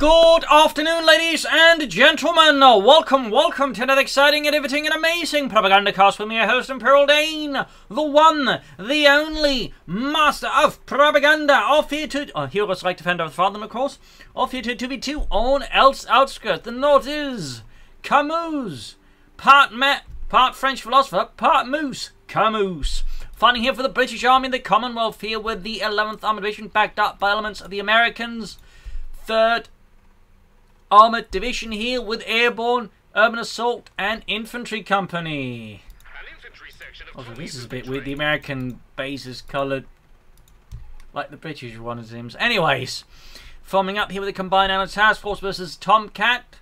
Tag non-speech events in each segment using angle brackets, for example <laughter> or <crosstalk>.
Good afternoon, ladies and gentlemen. Welcome, welcome to another exciting riveting and amazing propaganda cast with me, your host, Imperial Dane, the one, the only master of propaganda, off here to, uh, heroes like defender of the father, of course, off here to 2v2 on Elst Outskirts. The north is Camus, part Met, part French philosopher, part Moose, Camus. Fighting here for the British Army and the Commonwealth here with the 11th Armored Division backed up by elements of the Americans. 3rd Armored Division here with Airborne, Urban Assault, and Infantry Company. Also, this is a bit weird. The American base is coloured like the British one, it seems. Anyways, forming up here with the Combined Allied Task Force versus Tomcat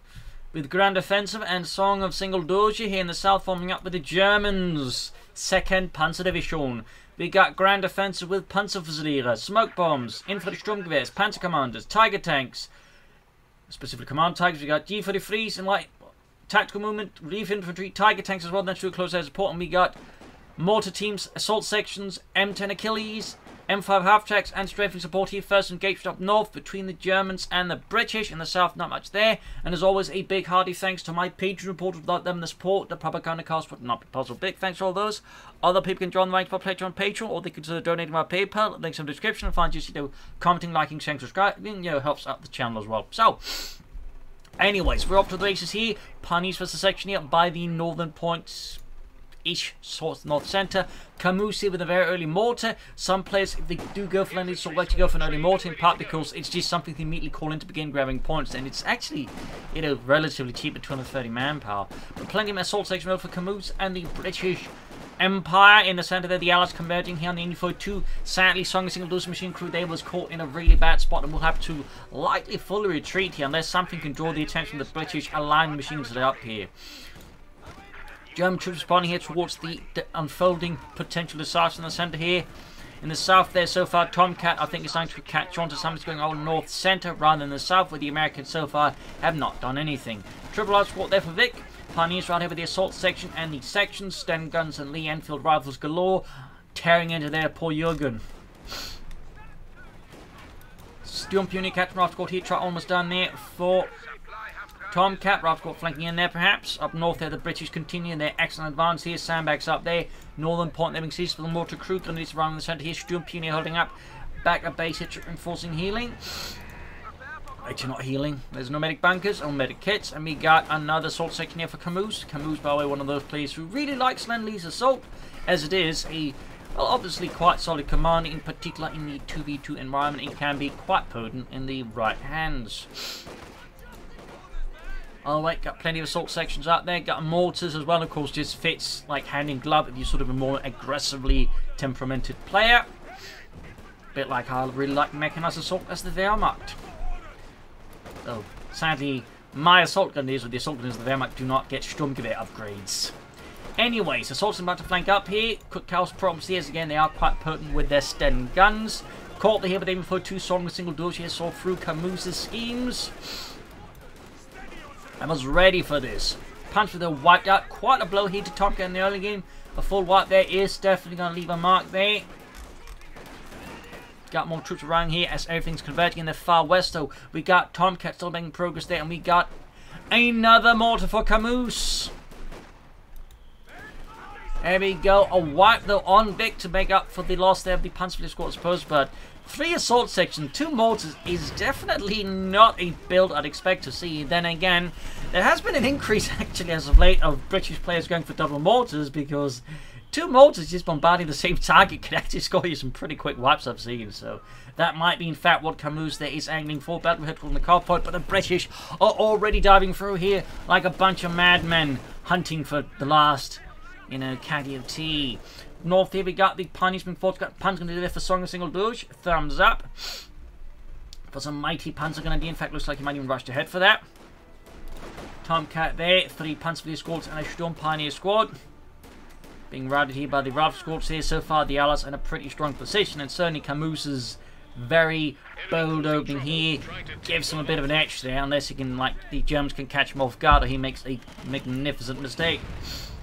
with Grand Offensive and Song of Single Doge here in the south, forming up with the Germans. 2nd Panzer Division. We got Grand Offensive with Panzerfusiliere, smoke bombs, infantry Sturmgewehrs, Panzer Commanders, Tiger tanks, specifically command tags, We got G33s and light tactical movement, relief infantry, tiger tanks as well. Then through close air support, and we got mortar teams, assault sections, M10 Achilles, M5 half tracks, and strafing support here. First engaged up north between the Germans and the British. In the south, not much there. And as always, a big hearty thanks to my Patreon reporters. Without them, the support, the propaganda cast would not be possible. Big thanks to all those. Other people can join the ranks by pledge on Patreon, or they can consider donating via PayPal. Links in the description. And find you you know, commenting, liking, sharing, subscribing. You know, helps out the channel as well. So. Anyways, we're up to the races here. Punies versus section here by the northern points ish sort north centre. Camus here with a very early mortar. Some players, if they do go for landing, sort like to go for an early mortar in part because it's just something they immediately call in to begin grabbing points. And it's actually, you know, relatively cheap at 230 manpower. But plenty of assault section for Camus and the British Empire in the center there, the Allies converging here on the Info 2. Sadly, Song Single Dose Machine Crew they was caught in a really bad spot and will have to likely fully retreat here unless something can draw the attention of the British aligned machines that are up here. German troops responding here towards the, the unfolding potential disaster in the center here. In the south there so far, Tomcat I think is starting to catch on to something going on north center rather than the south where the Americans so far have not done anything. Triple R squad there for Vic. Pioneers right here with the assault section and the sections, Sten guns and Lee Enfield rifles galore, tearing into there, poor Jurgen. Sturmpuni Captain Rafscourt here, try almost done there for Tomcat, Rafscourt flanking in there perhaps. Up north there, the British continue their excellent advance here. Sandbags up there. Northern point, they're being seized for the mortar crew. Grenadiers around the centre here. Sturmpuni holding up. Back a base hit, enforcing healing. Actually not healing. There's no medic bunkers or medic kits. And we got another assault section here for Camus. Camus, by the way, one of those players who really likes Lend-Lease Assault. As it is a, well, obviously quite solid command. In particular, in the 2v2 environment, it can be quite potent in the right hands. Wait, got plenty of assault sections out there. Got mortars as well, of course, just fits like hand in glove if you're sort of a more aggressively temperamented player. Bit like I really like mechanized assault as the Wehrmacht. Oh, sadly, my assault gun gunners with the assault gunners of the Wehrmacht do not get Sturmgewehr upgrades. Anyways, assault's about to flank up here. Cookhouse problems here, again, they are quite potent with their Sten guns. Caught the here, but for two strong single doors here, saw through Camus' schemes. I was ready for this. Punch with a wiped out. Quite a blow here to Tomcat in the early game. A full wipe there is definitely going to leave a mark there. Got more troops around here as everything's converging in the far west though. We got Tomcat still making progress there and we got another mortar for Camus. There we go. A wipe though on Vic to make up for the loss there of the Panzer squad I suppose but Three assault sections, two mortars is definitely not a build I'd expect to see. Then again, there has been an increase <laughs> actually as of late of British players going for double mortars because two mortars just bombarding the same <laughs> target can actually score you some pretty quick wipes I've seen. So that might be in fact what Camus there is angling for. Battle head from the car point, but the British are already diving through here like a bunch of madmen hunting for the last, you know, caddy of tea. North here we got the punishment force. Got Panzer Grenadier for Song of Single Doge. Thumbs up. For some mighty Panzer Grenadier. In fact, looks like he might even rush ahead for that. Tomcat there. Three Panzer squads and a Sturm Pioneer squad. Being routed here by the Rav squads here. So far, the Allies in a pretty strong position. And certainly Camus's very bold opening here gives him a bit of an edge there. Unless he can, like, the Germans can catch him off guard or he makes a magnificent mistake.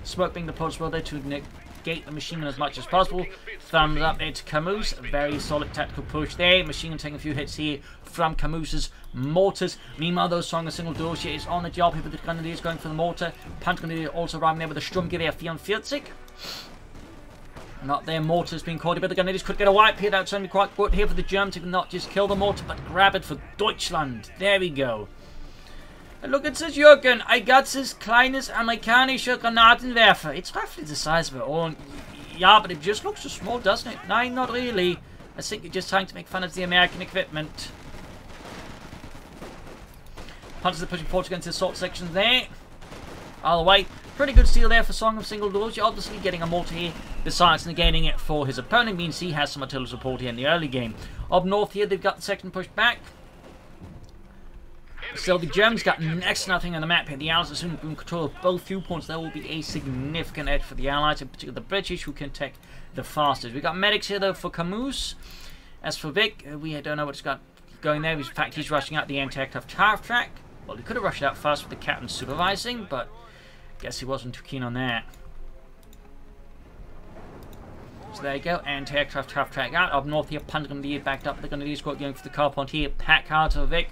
Smoke being the post well there to negate the machine gun as much as possible. Thumbs up there to Camus. Very solid tactical push there. Machine gun taking a few hits here from Camus's mortars. Meanwhile, though, Song of Single Dorsche is on the job here with the Grenadiers going for the mortar. Panzergrenadier also arriving there with a Sturmgewehr 44. Not their mortars being caught, but the Grenadiers could get a wipe here. That's only quite good here for the Germans to not just kill the mortar, but grab it for Deutschland. There we go. Look at this, Jürgen. I got this kleines amerikanische Granatenwerfer. It's roughly the size of it own. Yeah, but it just looks so small, doesn't it? No, not really. I think you're just trying to make fun of the American equipment. Hunters are pushing forward against the assault section there. All the way. Pretty good steal there for Song of Single Doors. You're obviously getting a here. Besides negating it for his opponent means he has some artillery support here in the early game. Up north here, they've got the second push back. So the Germans got next to nothing on the map here. The Allies soon in control of both viewpoints. There will be a significant edge for the Allies, in particular the British, who can take the fastest. We got medics here though for Camus. As for Vic, uh, we don't know what's got going there. In fact, he's rushing out the anti-aircraft half track. Well, he could have rushed out fast with the captain supervising, but guess he wasn't too keen on that. So there you go, anti-aircraft half track out. Up north here, Punt going to be backed up. They're going to be going for the car point here. Pack hard to Vic.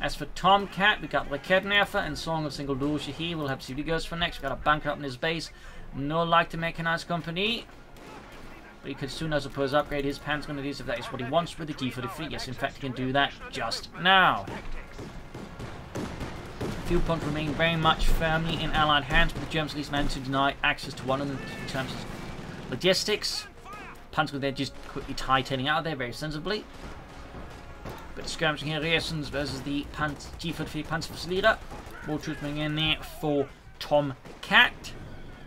As for Tomcat, we got Raketenwerfer and Song of Single Dusche here. We'll have see what for next. we got a bunker up in his base. No like to make a nice company. But he could soon, I suppose, upgrade his pants going to these if that is what he wants with the D43. Yes, in fact, he can do that just now. Fuel point remain very much firmly in Allied hands, but the Germans at least managed to deny access to one of them in terms of logistics. Punts they're just quickly tightening out of there very sensibly. But skirmishing here, Reasons versus the Pant G44 Panzerverleader. More troops coming in there for Tom Cat.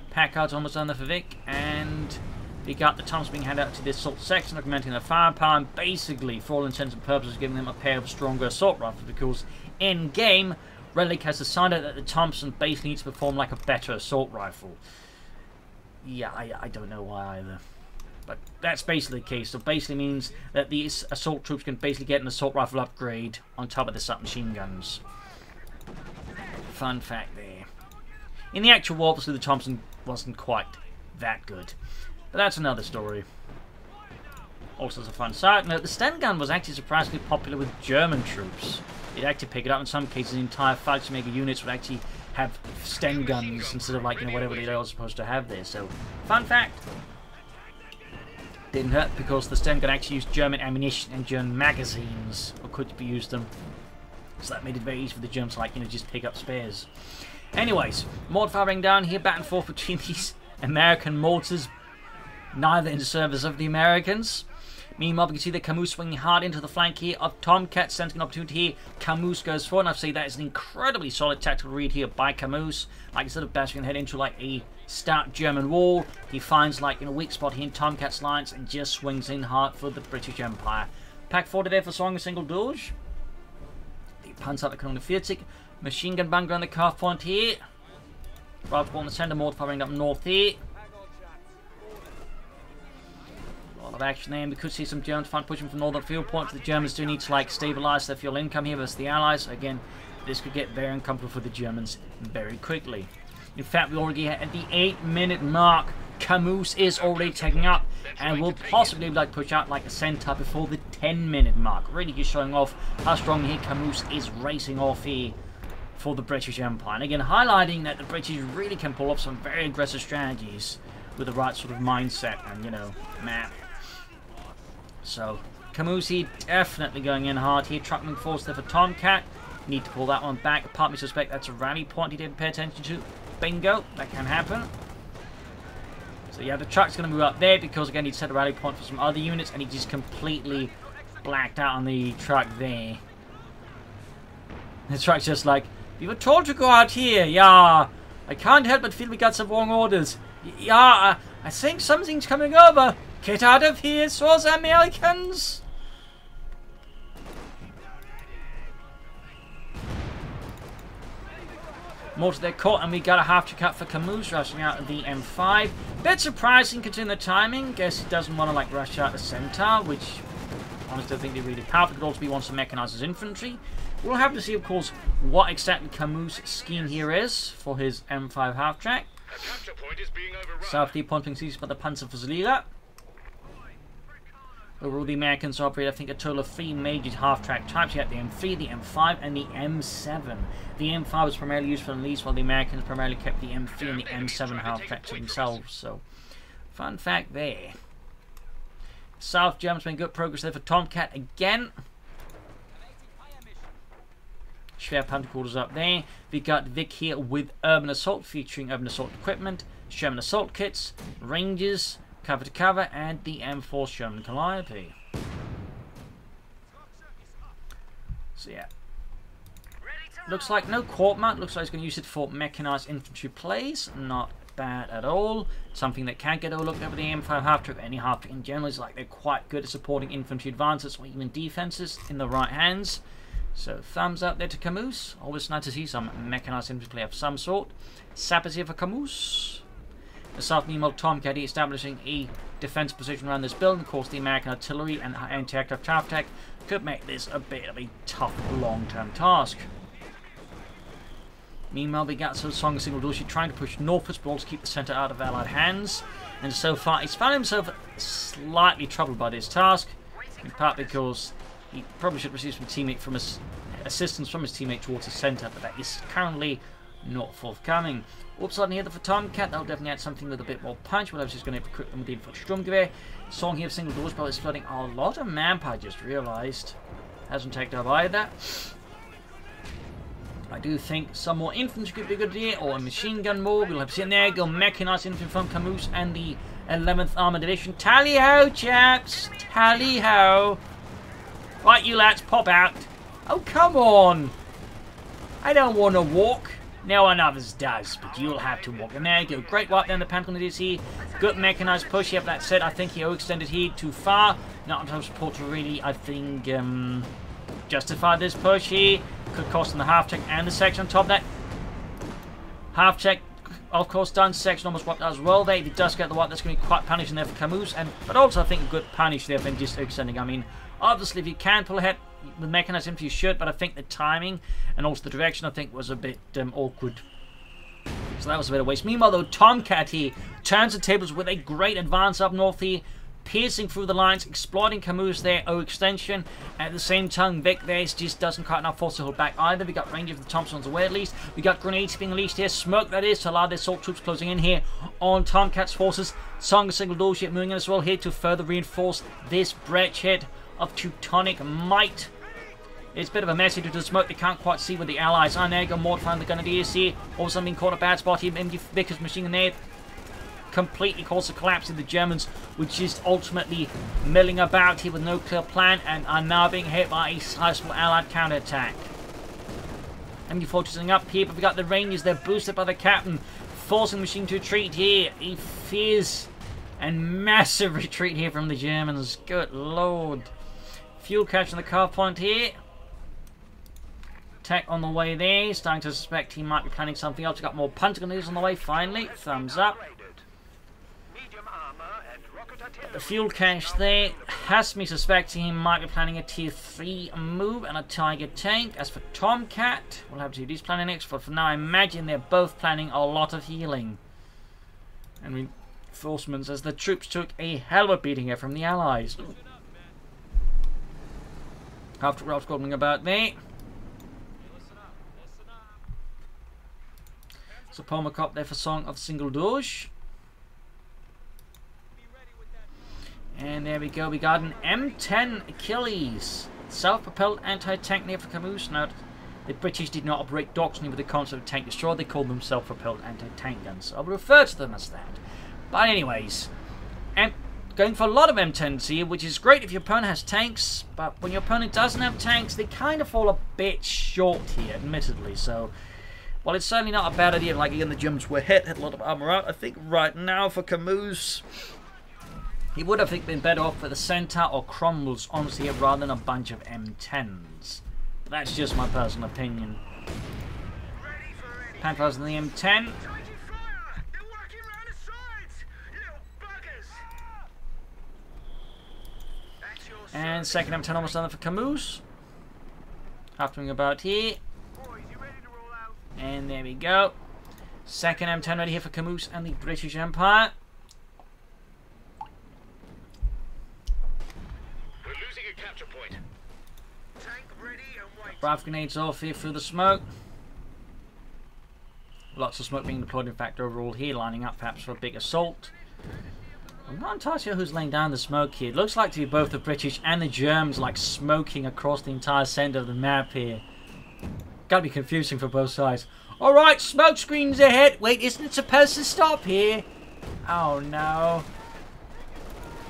Packard's almost done there for Vic, and we got the Toms being handed out to the assault section, augmenting their firepower, and basically, for all intents and purposes, giving them a pair of stronger assault rifles, because in game, Relic has decided that the Thompson basically needs to perform like a better assault rifle. Yeah, I, I don't know why either. But that's basically the case. So basically means that these assault troops can basically get an assault rifle upgrade on top of the submachine guns. Fun fact there. In the actual war, obviously the Thompson wasn't quite that good. But that's another story. Also as a fun side note, the Sten gun was actually surprisingly popular with German troops. They'd actually pick it up in some cases, entire Mega units would actually have Sten guns instead of like, you know, whatever they are supposed to have there. So, fun fact. Didn't hurt because the Sten gun actually used German ammunition and German magazines, or could be used them. So that made it very easy for the Germans to, like, you know, just pick up spares. Anyways, mortar firing down here, back and forth between <laughs> these American mortars, neither in the service of the Americans. Meanwhile, we can see that Camus swinging hard into the flank here of Tomcat, sensing an opportunity here. Camus goes forward, and I'd say that is an incredibly solid tactical read here by Camus. Like instead of bashing head into like a stout German wall, he finds like in a weak spot here in Tomcat's lines and just swings in hard for the British Empire. Pak 40 there for Song a single Doge. The Panzer 40. Machine gun bunker on the car point here. Rifle on the center, mortar firing up north here. A lot of action there, and we could see some Germans front pushing from northern field points. The Germans do need to like stabilize their fuel income here versus the Allies. Again, this could get very uncomfortable for the Germans very quickly. In fact, we already at the 8 minute mark. Camus is already taking up and will possibly like push out like a center before the 10 minute mark. Really just showing off how strong here Camus is racing off here for the British Empire. And again, highlighting that the British really can pull off some very aggressive strategies with the right sort of mindset and, you know, map. So, Camusi definitely going in hard here. Truckman force there for Tomcat. Need to pull that one back. Part me suspect that's a rally point he didn't pay attention to. Bingo, that can happen. So yeah, the truck's going to move up there because again he'd set a rally point for some other units and he just completely blacked out on the truck there. The truck's just like, we were told to go out here, yeah. I can't help but feel we got some wrong orders. Yeah, I, I think something's coming over. Get out of here, Swords Americans! More to their court, and we got a half to cut for Camus rushing out of the M5. Bit surprising considering the timing. Guess he doesn't want to like rush out the center, which honestly I think they really powerful. Could also be wants to mechanize his infantry. We'll have to see, of course, what exactly Camus' scheme here is for his M5 half track. South the pointing seized by the Panzerfusilerer. Overall, the Americans operate, I think, a total of three major half-track types. You have the M3, the M5, and the M7. The M5 was primarily used for the lease, while the Americans primarily kept the M3 and the M7 half-track to themselves. So, fun fact there. South Germans made good progress there for Tomcat again. Schwerpunkt quarters up there. We got Vic here with Urban Assault, featuring Urban Assault equipment, Sherman Assault kits, Rangers, cover to cover, and the M4 Sherman Calliope. So yeah. Looks like no court mount. Looks like he's going to use it for mechanized infantry plays. Not bad at all. Something that can't get overlooked over the M5 half track. Any half in general is like they're quite good at supporting infantry advances or even defenses in the right hands. So thumbs up there to Camus. Always nice to see some mechanized infantry of some sort. Sappers here for Camus. The South meanwhile Tomcat establishing a defense position around this building. Of course, the American artillery and anti-aircraft tech could make this a bit of a tough long-term task. Meanwhile, got Song Single Doshi trying to push northwards, but also keep the centre out of Allied hands. And so far, he's found himself slightly troubled by this task, in part because he probably should receive some teammate from his assistance from his teammate towards the centre, but that is currently not forthcoming. Oops, on here for Tomcat, that'll definitely add something with a bit more punch, but I was just going to equip them with the infantry. Song here of single doors, but it's flooding a lot of manpower, just realised. Hasn't taken up either. I do think some more infantry could be a good idea, or a machine gun more. We'll have to see there. Go mechanized infantry from Camus and the 11th Armoured Division. Tally ho, chaps! Tally ho! Right, you lads, pop out. Oh, come on. I don't want to walk. No one does, but you'll have to walk. And there you go. Great wipe down the Panther DC. Good mechanized push. Yep, that said, I think he overextended here too far. Not enough support to really, I think, um, justify this push here. Could cost him the half check and the section on top of that. Half check, of course, done. Section almost wiped as well there. If he does get the wipe, that's going to be quite punishing there for Camus. And, but also, I think, a good punish there for him just extending. I mean, Obviously, if you can pull ahead with mechanism, you should, but I think the timing and also the direction, I think, was a bit um, awkward. So that was a bit of waste. Meanwhile, though, Tomcat here turns the tables with a great advance up north here, piercing through the lines, exploiting Camus there, O extension. At the same time, Vic there just doesn't quite enough force to hold back either. We got range of the Thompsons away at least. We got grenades being released here, smoke that is to allow the assault troops closing in here on Tomcat's forces. Song single door ship moving in as well here to further reinforce this bridgehead of Teutonic might. It's a bit of a messy due to the smoke. They can't quite see where the allies are. There go Mortifying the Grenadiers here. Also being caught a bad spot here. MD Vickers machine there completely caused the collapse of the Germans, which is ultimately milling about here with no clear plan and are now being hit by a sizable allied counterattack. MD focusing up here, but we got the Rangers. They're boosted by the captain, forcing the machine to retreat here. He fears and massive <laughs> retreat here from the Germans. Good lord. Fuel catch on the car point here. Tech on the way there. Starting to suspect he might be planning something else. Got more punter news on the way, finally. Thumbs up. The fuel cache there has me suspecting he might be planning a tier 3 move and a Tiger tank. As for Tomcat, we'll have to see these planning next, but for now I imagine they're both planning a lot of healing. And reinforcements as the troops took a hell of a beating here from the Allies. After Ralph gobbling about there. So McCop there for Song of Single Doge. And there we go, we got an M10 Achilles. Self-propelled anti-tank. Now, the British did not operate doctrine with the concept of tank destroyer, they called them self-propelled anti-tank guns. I'll refer to them as that. But anyways, M going for a lot of M10s here, which is great if your opponent has tanks, but when your opponent doesn't have tanks, they kind of fall a bit short here, admittedly. So, while it's certainly not a bad idea, like again, the Germans were hit, had a lot of armor out, I think right now for Camus, he would have been better off with a Centaur or Cromwells, honestly, rather than a bunch of M10s. But that's just my personal opinion. Panthers in the M10. And second M10 almost done for Camus. Happening about here. And there we go. Second M10 ready here for Camus and the British Empire. We're losing a capture point. Tank ready and wait. Brav grenades off here through the smoke. Lots of smoke being deployed, in fact, overall here, lining up perhaps for a big assault. I'm not entirely sure who's laying down the smoke here. It looks like to be both the British and the Germans, like smoking across the entire centre of the map here. Gotta be confusing for both sides. Alright, smoke screens ahead. Wait, isn't it supposed to stop here? Oh no.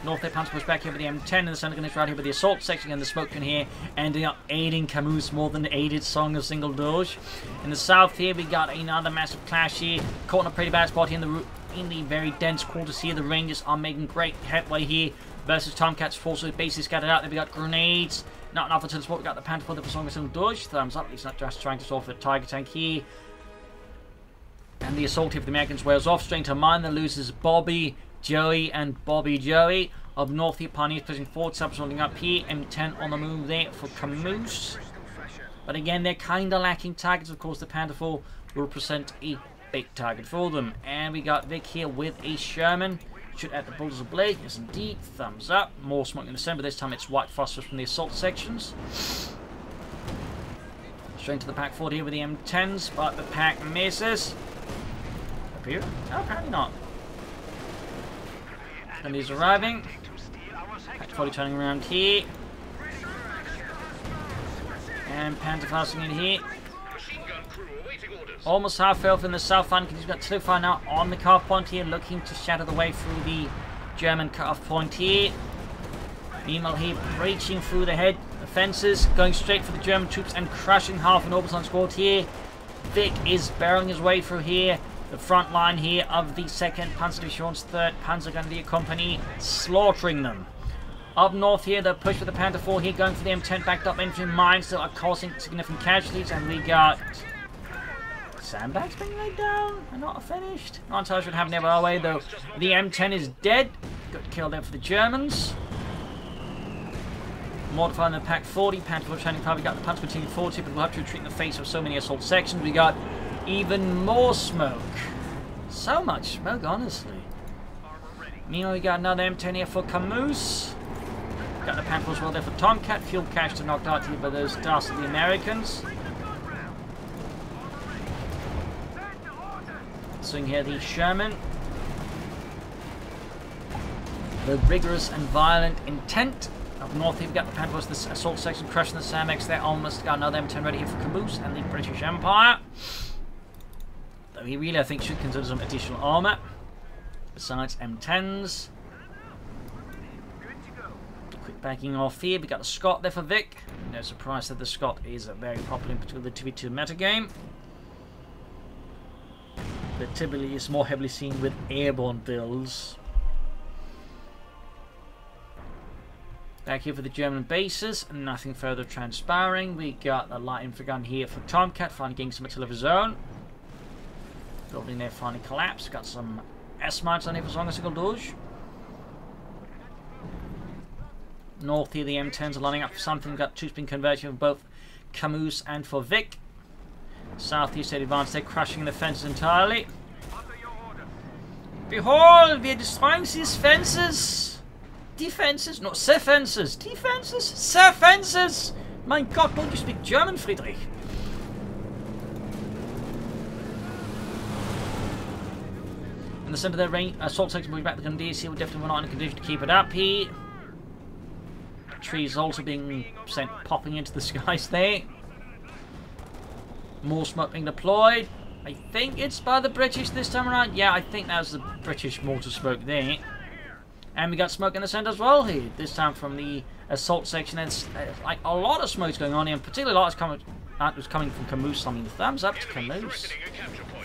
North Air Panzer push back here with the M10 and the Gun is right here with the assault section and the smoke gun here, ending up aiding Camus more than aided Song of Single Doge. In the south here, we got another massive clash here, caught in a pretty bad spot here in the in the very dense quarters here. The Rangers are making great headway here versus Tomcats forces basically scattered out. Then we got grenades. Not enough the spot. We got the Panther for the Song of Single Doge. Thumbs up. He's not just trying to solve the Tiger Tank here. And the assault of the Americans wears off. Straight to mine. That loses Bobby, Joey, and Bobby Joey. Up north here, Pioneers pushing forward. Subs holding up here. M10 on the move there for Camus. But again, they're kind of lacking targets. Of course, the Panther 4 will present a big target for them. And we got Vic here with a Sherman. Shoot at the bullets of blade. Yes, indeed. Thumbs up. More smoke in the center. This time it's white phosphorus from the assault sections. Straight into the pack forward here with the M10s, but the pack misses. Appear? No, apparently not. And he's arriving. Pak 40 turning around here. And Panther passing in here. Machine gun crew awaiting orders. Almost half health in the south flank. He's got too far now on the cut point here, looking to shatter the way through the German cut-off point here. Meanwhile, he breaching through the head the fences, going straight for the German troops and crushing half an Oberson squad here. Vic is barreling his way through here. The front line here of the 2nd Panzer Division's 3rd Panzergrenadier Company, slaughtering them. Up north here, the push for the Panther 4 here, going for the M10 backed up infantry mines that are causing significant casualties, and we got sandbags being laid down and not finished. Not sure happened there by our way, though. The M10 is dead. Got killed there for the Germans. Modifying the Pak 40, Panther 4 training probably got the Panther continue 40, but we'll have to retreat in the face of so many assault sections. We got even more smoke. So much smoke, honestly. Meanwhile, we got another M10 here for Camus. Got the Panther as well there for Tomcat. Fuel cache to knocked out here by those dastardly Americans. Seeing here the Sherman. The rigorous and violent intent. Up north here we got the Panthers, the assault section crushing the Samex there. Almost got another M10 ready here for Caboose and the British Empire. Though he really, I think, should consider some additional armour. Besides M10s. Quick backing off here. We got the Scott there for Vic. No surprise that the Scott is a very popular in particular the TV2 metagame. But typically is more heavily seen with airborne builds. Back here for the German bases, nothing further transpiring. We got the light infantry gun here for Tomcat, finally getting some artillery of his own. Building there finally collapsed. Got some S-mines on here for Single Doge. North here, the M10s are lining up for something. Got two spin conversion for both Camus and for Vic. Southeast advance, they're crushing the fences entirely. Behold, we are destroying these fences. Defenses, not fences. Defenses, fences. Mein Gott, don't you speak German, Friedrich? In the centre of their range, assault section moving back the Grenadiers here. We're definitely not in a condition to keep it up here. Trees also being sent popping into the <laughs> skies there. More smoke being deployed. I think it's by the British this time around. Yeah, I think that was the British mortar smoke there. And we got smoke in the centre as well here. This time from the assault section. It's uh, like a lot of smoke's going on here. And particularly a lot is coming, uh, was coming from Camus. I mean, thumbs up to Camus.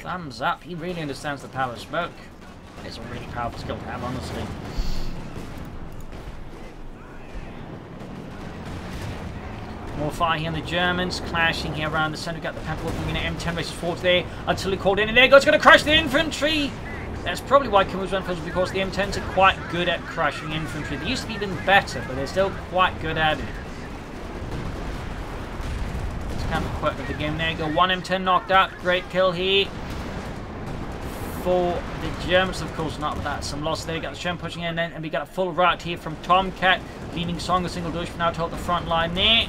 Thumbs up. He really understands the power of smoke. It's a really powerful skill to have, honestly. More fire here on the Germans, clashing here around the centre. We've got the moving in M10 races forward there until he called in. And there goes, going to crush the infantry! That's probably why Camus went first, because the M10s are quite good at crushing infantry. They used to be even better, but they're still quite good at it. It's kind of quirk of the game. There go, one M10 knocked out. Great kill here. for the Germans, of course, not without some loss there. Got the Shem pushing in, and we got a full rout here from Tomcat, leading Song a single for now to the front line there.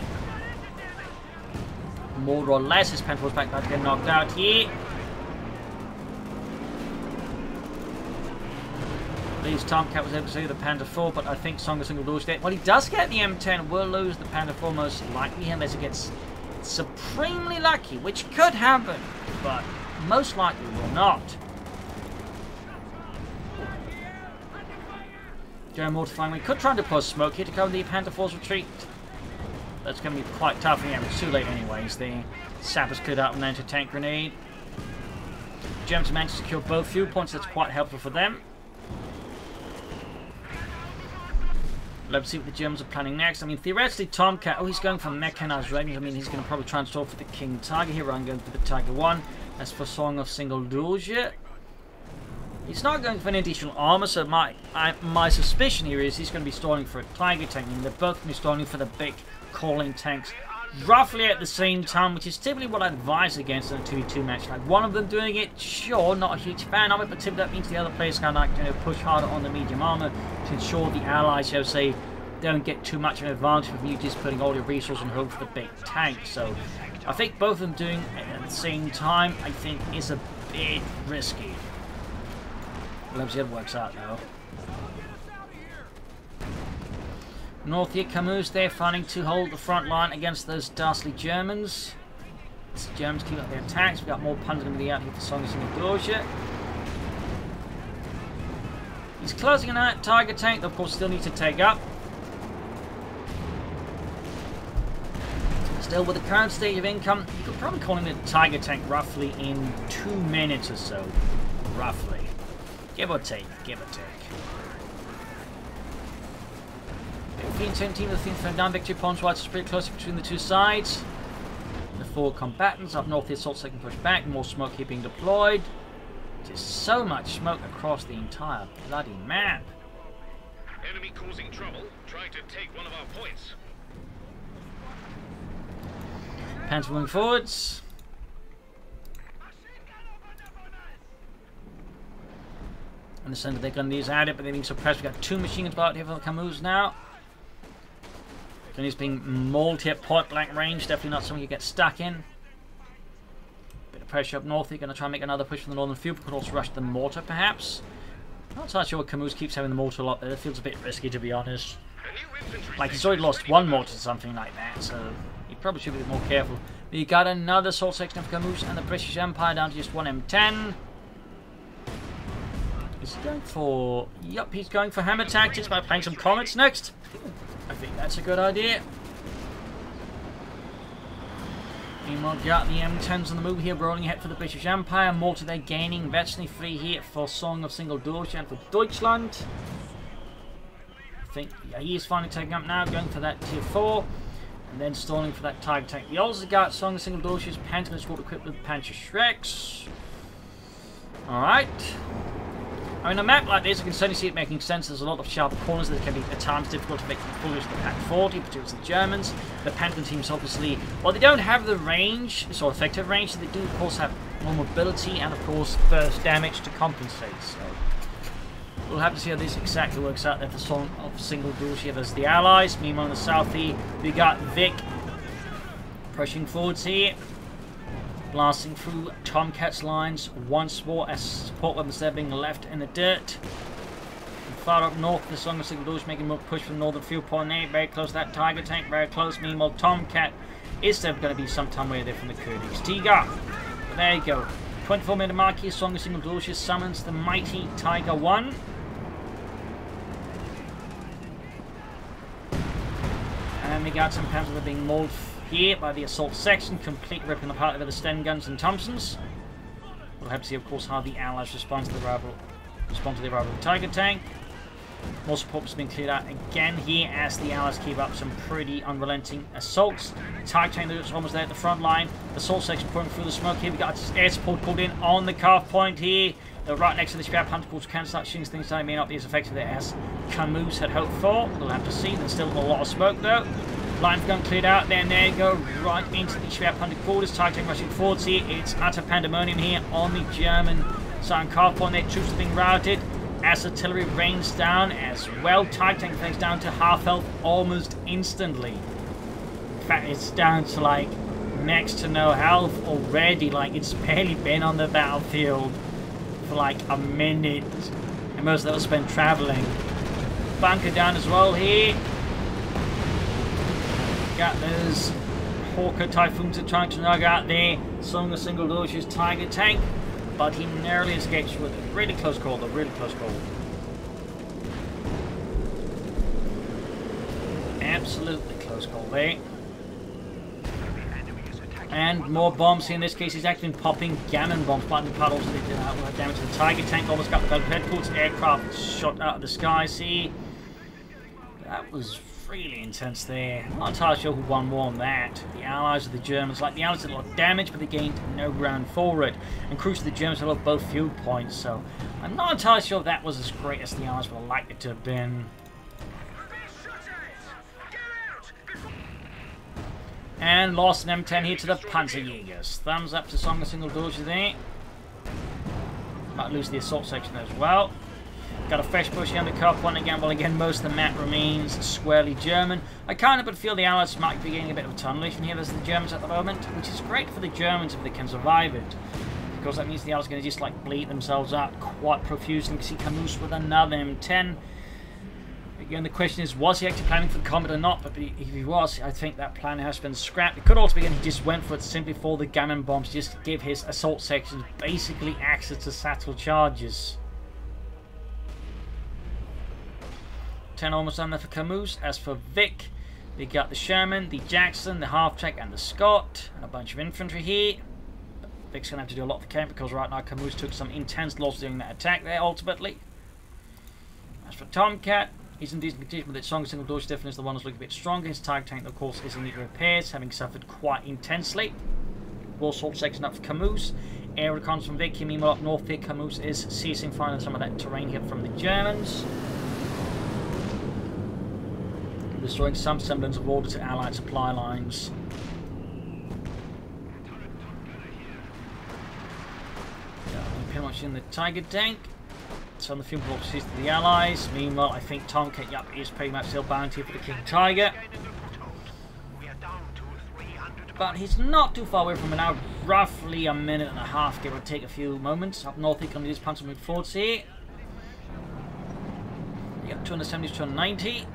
More or less, his Panther's back about to get knocked out here. Least Tomcat was able to save the Panther 4, but I think Song a single douche there. Well, he does get the M10, will lose the Panther 4 most likely, unless he gets supremely lucky, which could happen, but most likely will not. Joe mortifying. We could try to push smoke here to cover the Panther Force retreat. That's going to be quite tough. Yeah, it's too late anyways. The sappers cleared out an anti-tank grenade. Gems managed to secure both fuel points. That's quite helpful for them. Let's see what the Germans are planning next. I mean, theoretically, Tomcat... Oh, he's going for mechanized range. I mean, he's going to probably try and stall for the King Tiger here. I'm going for the Tiger 1. As for Song of Single Doge, He's not going for an additional armor, so my I, my suspicion here is he's going to be stalling for a Tiger tank, and they're both going to be stalling for the big calling tanks roughly at the same time, which is typically what I advise against in a 2v2 match. Like, one of them doing it, sure, not a huge fan of it, but typically that means the other players kind of like, you know, push harder on the medium armor to ensure the allies, shall say, don't get too much of an advantage from you just putting all your resources and hope for the big tank. So, I think both of them doing it at the same time, I think, is a bit risky. Let's see how it works out though. North here, Camus there fighting to hold the front line against those dastardly Germans. The Germans keep up their attacks. We've got more puns going to be out here for Songs in the Dorsha. He's closing an out Tiger tank, of course still need to take up. Still, with the current state of income, you could probably call him a Tiger tank roughly in two minutes or so. Roughly. Give or take, give or take. 15, 17, the thing for down victory points while it's pretty close between the two sides. The four combatants up north, the assault second push back, more smoke here being deployed. Just so much smoke across the entire bloody map. Enemy causing trouble, trying to take one of our points. Pants moving forwards. In the center, they're going to use added, but they're being suppressed. We've got two machine guns out here for the Camus now. And he's being mauled here, point blank range. Definitely not something you get stuck in. Bit of pressure up north. You're going to try and make another push from the northern field. We could also rush the mortar, perhaps. Not entirely sure Camus keeps having the mortar a lot there. It feels a bit risky, to be honest. Like, he's already lost one mortar to something like that, so he probably should be more careful. But you got another assault section of Camus and the British Empire down to just one M10. He's going for... Yep, he's going for hammer tactics by playing some comets next. I think that's a good idea. Meanwhile, got the M10s on the move here, rolling ahead for the British Empire. Malta they're gaining virtually free here for Song of Single Deutschland for Deutschland. I think yeah, he is finally taking up now, going for that tier 4. And then stalling for that Tiger tank. Also got Song of Single Deutschland, Panther Squad equipped with Panzerschrecks. Alright. I mean, a map like this, I can certainly see it making sense. There's a lot of sharp corners that can be at times difficult to make of the Pak 40, particularly the Germans. The Panther teams, obviously, well, they don't have the range, so effective range, they do, of course, have more mobility and, of course, burst damage to compensate. So we'll have to see how this exactly works out there for Song of Single Dual as the Allies. Meanwhile, on the southie, we got Vic pushing forwards here blasting through Tomcat's lines once more as support weapons there being left in the dirt. And far up north, the Song of Signal is making a push from northern field point very close to that Tiger tank, very close. Meanwhile, Tomcat is there going to be some time away there from the Kurdish Tiger. But there you go. 24 minute mark here, Song of Signal summons the mighty Tiger 1. And we got some panzers that are being mauled here by the assault section, complete ripping apart of the Sten guns and Thompsons. We'll have to see, of course, how the Allies respond to the arrival, respond to the arrival Tiger tank. More support has been cleared out again here as the Allies keep up some pretty unrelenting assaults. Tiger tank is almost there at the front line. Assault section pouring through the smoke here. We got air support called in on the calf point here. They're right next to the scrap hunter calls can start shooting things down. May not be as effective as Camus had hoped for. We'll have to see. There's still a lot of smoke though. Line gun cleared out, then there you go, right into the Schwerpunkt quarters, targeting rushing forwards here. It's utter pandemonium here on the German Southern car point. Their troops are being routed as artillery rains down as well. Targeting things down to half health almost instantly. In fact, it's down to like next to no health already. Like it's barely been on the battlefield for like a minute. And most of that was spent traveling. Bunker down as well here. Got those Hawker Typhoons are trying to knock out there. Song a single Doge's Tiger tank. But he narrowly escapes with a really close call, a really close call. Absolutely close call there. And more bombs here. In this case, he's actually popping gammon bombs, planting puddles that did damage to the Tiger tank. Almost got the headquarters aircraft shot out of the sky. See, that was really intense there. Not entirely sure who won more on that. The Allies or the Germans. Like, the Allies did a lot of damage, but they gained no ground forward. And crucially, the Germans had both fuel points, so I'm not entirely sure that was as great as the Allies would have liked it to have been. And lost an M10 here to the Panzerjägers. Thumbs up to Song of Single Doji there. Might lose the assault section as well. Got a fresh push on the cup one again. Well, again, most of the map remains squarely German. I kind of but feel the Allies might be getting a bit of a tunnel vision here as the Germans at the moment, which is great for the Germans if they can survive it. Because that means the Allies are going to just like bleed themselves out quite profusely. You see Camus with another M10. Again, the question is, was he actually planning for the combat or not? But if he was, I think that plan has been scrapped. It could also be that he just went for it simply for the gammon bombs, just to give his assault sections basically access to satchel charges. 10 almost done there for Camus. As for Vic, we got the Sherman, the Jackson, the Half-Track, and the Scott, and a bunch of infantry here. But Vic's going to have to do a lot for camp because right now Camus took some intense losses during that attack there, ultimately. As for Tomcat, he's in decent condition, but its strong single door definitely the one that's looking a bit stronger. His target tank, of course, is in need of repairs, having suffered quite intensely. Warsaw section up for Camus. Air recons from Vic, meanwhile up north here, Camus is seizing finding some of that terrain here from the Germans restoring some semblance of order to Allied supply lines. Yeah, pretty much in the Tiger tank. So the fuel boxes to the Allies. Meanwhile, I think Tomcat Yup is pretty much still here for the King Tiger. But he's not too far away from it now. Roughly a minute and a half, give or take a few moments. Up north, he can use punch move forwards here. You got 270 to 290.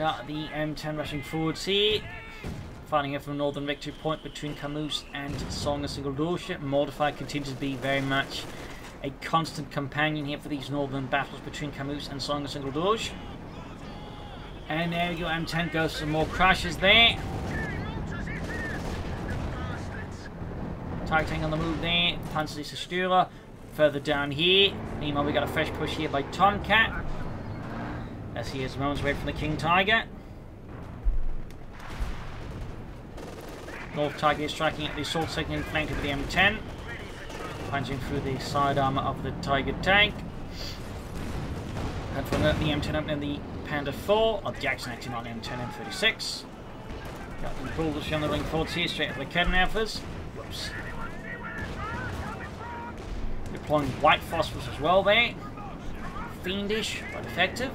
Got the M10 rushing forwards here. Fighting it from Northern Victory Point between Camus and Song Single Dorsche. Modified continues to be very much a constant companion here for these northern battles between Camus and Song Single Doge. And there you go, M10 goes some more crashes there. Targeting on the move there, Panzer Zerstörer. Further down here, meanwhile we got a fresh push here by Tomcat as he is moments away from the King Tiger. North Tiger is striking at the assault second flanked with the M10, punching through the side armor of the Tiger tank. And from the M10 opening the Panda 4, or the Jackson not the M10, M36. Got the bulldozer on the ring forwards here, straight at the Kidnappers. Whoops. Deploying white phosphorus as well there. Fiendish, but effective.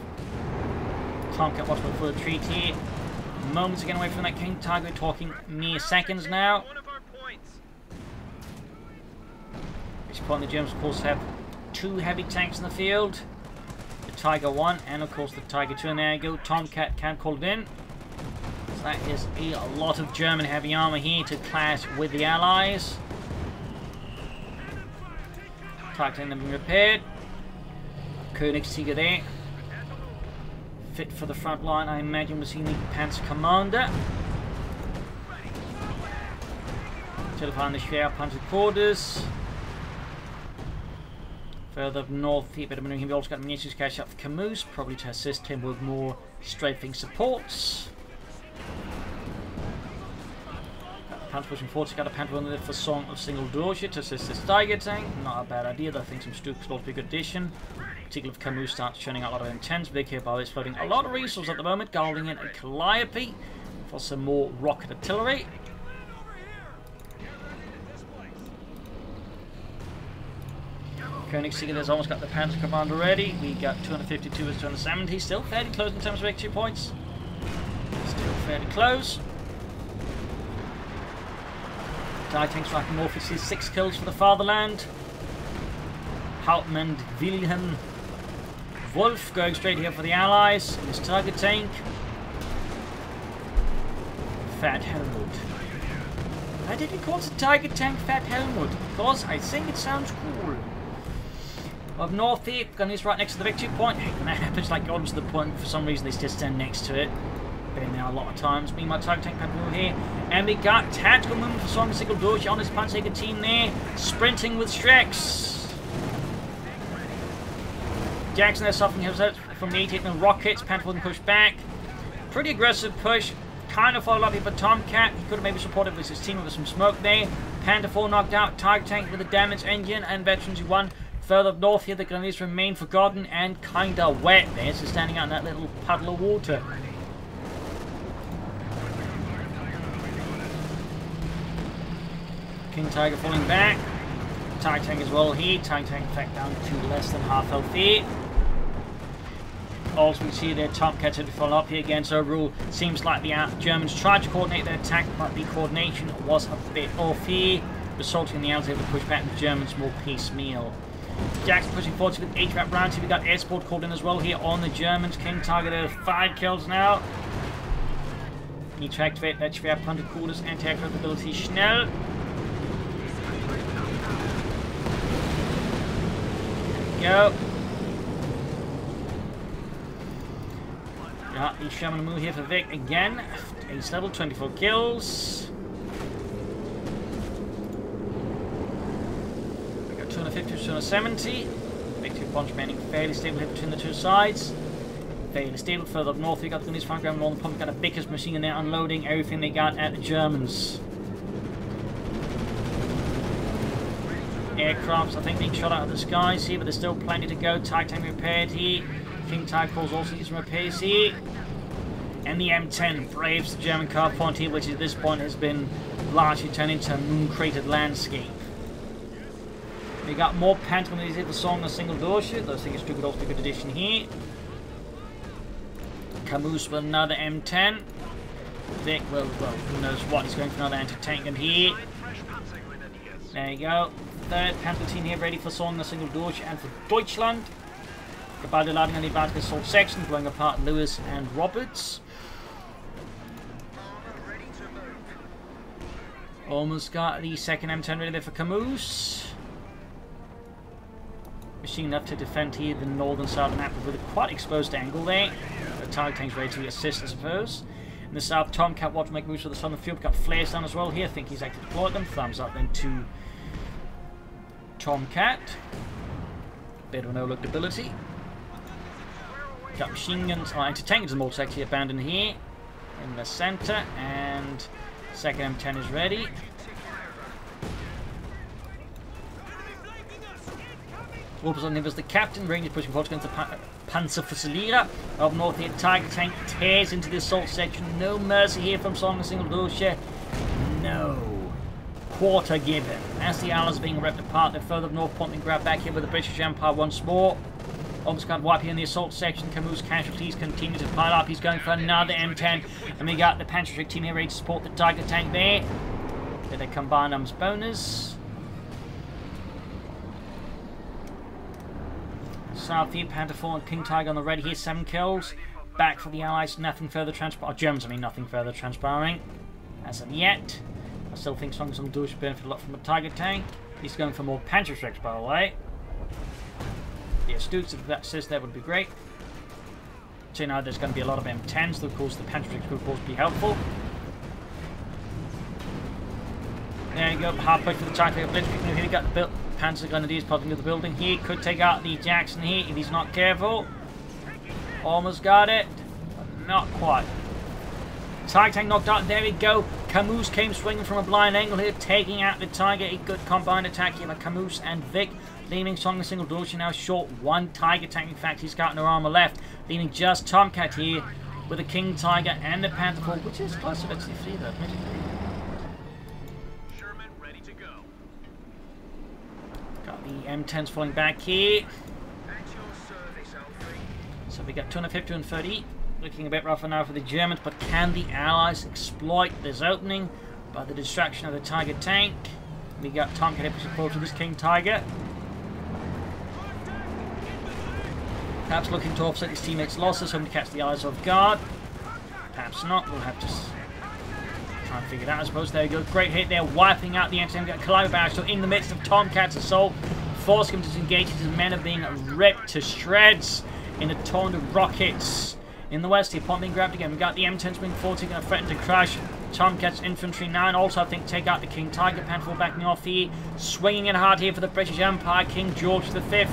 Tomcat watchful for the treat here. Moments again away from that King Tiger, talking mere seconds now. This point the Germans of course have two heavy tanks in the field. The Tiger 1 and of course the Tiger 2 and there you go. Tomcat can call it in. So that is a lot of German heavy armor here to clash with the Allies. Tiger them repaired. Königstiger there fit for the front line, I imagine seeing the Pants Commander. Telephone the Schwerpanzer quarters. Further north here, but I'm we've also got munitions cache up for Camus, probably to assist him with more strafing supports. Panther pushing forward, got a Panther on there for Song of Single Dorsche to assist this Tiger tank. Not a bad idea, I think some Stukas will be good addition. Particularly if Camus starts churning out a lot of intense big here by exploding a lot of resources at the moment, guarding in a Calliope for some more rocket artillery. Koenigsegg has almost got the Panzer Commander ready. We got 252 versus 270. Still fairly close in terms of victory points. Still fairly close. Die tanks like sees six kills for the fatherland. Hauptmann Wilhelm Wolf going straight here for the Allies his target tank. Fat Helmut. Why did he call the target tank Fat Helmut? Because I think it sounds cool. Of North here, Gunny's right next to the victory point. That happens like got to the point, for some reason they just stand next to it. Been there a lot of times. Me and my target tank Padmore here. And we got tactical movement for Song Single Doge on his Panzer team there. Sprinting with Strex. Jackson there suffering himself from the 88 and rockets. Panther wouldn't push back. Pretty aggressive push. Kind of followed up here by Tomcat. He could have maybe supported with his team with some smoke there. Panther 4 knocked out. Target tank with a damaged engine. And Veterans won. Further up north here, the Grenadiers remain forgotten and kinda wet there. So standing out in that little puddle of water. King Tiger falling back. Tiger Tank as well here. Tiger Tank fact down to less than half health here. Also, we see their top catcher to follow up here again. So, rule seems like the Germans tried to coordinate their attack, but the coordination was a bit off here, resulting in the Allies able to push back the Germans more piecemeal. Jackson pushing forward with HVAP rounds. We got air support called in as well here on the Germans. King targeted five kills now. Need to activate that Schwerpunkt Coolers anti-aircraft ability schnell. Go. Got the Shaman move here for Vic again. Ace level, 24 kills. We got 250 to 270. Victory punch remaining fairly stable here between the two sides. Fairly stable further up north. We got the Gunners front ground northern pump. Got a biggest machine in there unloading everything they got at the Germans. Aircrafts, I think, being shot out of the skies here, but there's still plenty to go. Tide tank repaired here. King Tide calls also needs some repairs here. And the M10 braves the German car point here, which at this point has been largely turned into a moon-cratered landscape. We got more Panther here the song a single door shoot. Those things took it off the good addition here. Kamoos with another M10. Vic, well, well, who knows what. He's going for another anti-tank in here. There you go. Third Panther team here ready for song a single door and for Deutschland. The advanced assault section, blowing apart Lewis and Roberts. Almost got the second M10 ready there for Kamoos. Machine enough to defend here the northern side of the map with a quite exposed angle there. The target tank's ready to assist, I suppose. In the south, Tomcat watch make moves for the southern field. Got flares down as well here. think he's actually deployed them. Thumbs up then to Tomcat. Bit of an overlooked ability. Got machine guns. Anti-tank is most actually abandoned here in the center. And second M10 is ready. Wolpers on him as the captain. Rangers pushing forward against the pa Panzerfusilierer. Up north here, Tiger Tank tears into the assault section. No mercy here from Song Single Doge. No. Quarter given. As the Allies being ripped apart, they're further north, pointing grab back here with the British Empire once more. Almost got here in the assault section. Kamoos casualties continue to pile up. He's going for another M10. And we got the Panzer team here ready to support the Tiger tank there. Did they combine arms bonus? South here, Panther 4 and King Tiger on the ready here. Seven kills. Back for the Allies. Nothing further transpiring. Oh, Germans, I mean, nothing further transpiring. As of yet. I still think Songs on Dush benefit a lot from the Tiger tank. He's going for more Panzerschrecks, by the way. Yeah, astute, if that says that would be great. So know, there's going to be a lot of M10s, so of course the Panzerschrecks could of course be helpful. There you go, halfway to the Blitzkrieg. Here we got the built Panzer Grenadiers popping into the building. He could take out the Jackson here if he's not careful. Almost got it, but not quite. Tiger Tank knocked out. There we go. Kamoos came swinging from a blind angle here, taking out the Tiger. A good combined attack here by Kamoos and Vic. Leaving Song and Single Dorsey now short one Tiger tank. In fact, he's got no armor left, leaving just Tomcat here with the King Tiger and the Panther 4, which is closer to 50 though, admittedly. Sherman ready to go. Got the M10s falling back here. At your service, Alfie. So we got 250 and 30. Looking a bit rougher now for the Germans, but can the Allies exploit this opening by the distraction of the Tiger tank? We got Tomcat forward to this King Tiger. Perhaps looking to offset his teammates' losses, hoping to catch the eyes off guard. Perhaps not. We'll have to try and figure that out, I suppose. There you go. Great hit there, wiping out the M10. Got Caliber barrage, so in the midst of Tomcat's assault, forcing him to disengage. His men are being ripped to shreds in a torrent of rockets. In the west, the point being grabbed again. We've got the M10s being 40 going to threaten to crash. Tomcat's infantry 9 also, I think, take out the King Tiger. Panther backing off here. Swinging in hard here for the British Empire, King George V.